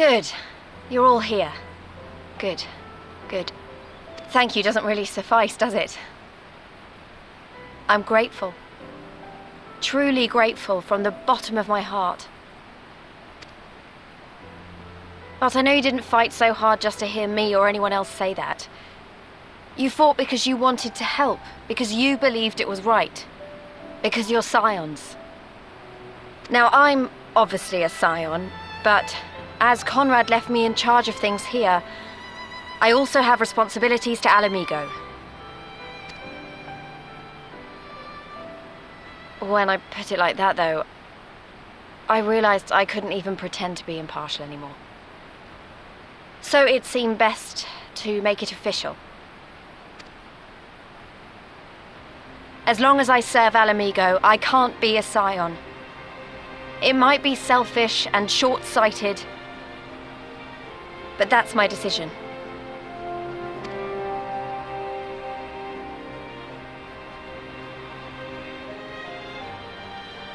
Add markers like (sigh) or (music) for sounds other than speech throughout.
Good. You're all here. Good. Good. Thank you doesn't really suffice, does it? I'm grateful. Truly grateful from the bottom of my heart. But I know you didn't fight so hard just to hear me or anyone else say that. You fought because you wanted to help, because you believed it was right. Because you're Scions. Now, I'm obviously a Scion, but as Conrad left me in charge of things here, I also have responsibilities to Ala Mhigo. When I put it like that, though, I realized I couldn't even pretend to be impartial anymore. So it seemed best to make it official. As long as I serve Ala Mhigo, I can't be a Scion. It might be selfish and short-sighted, but that's my decision.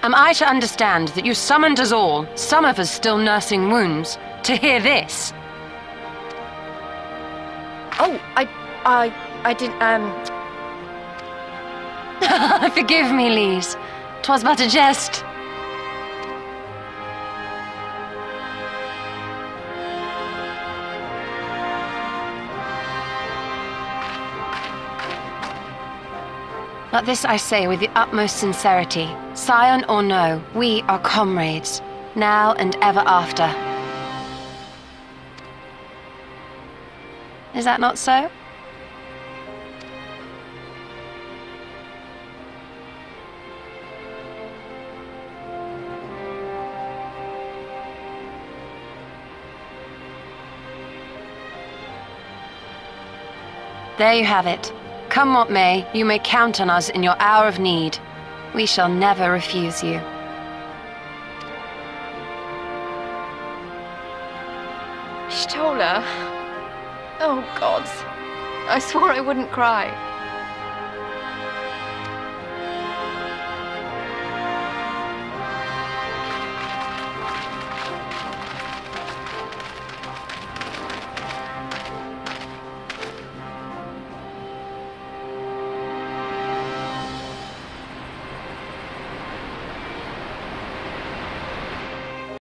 Am I to understand that you summoned us all, some of us still nursing wounds, to hear this? Oh, I... I... I didn't, um... (laughs) Forgive me, Lyse. Twas but a jest. But this I say with the utmost sincerity. Scion or no, we are comrades, now and ever after. Is that not so? There you have it. Come what may, you may count on us in your hour of need. We shall never refuse you. Y'shtola. Oh, gods. I swore I wouldn't cry.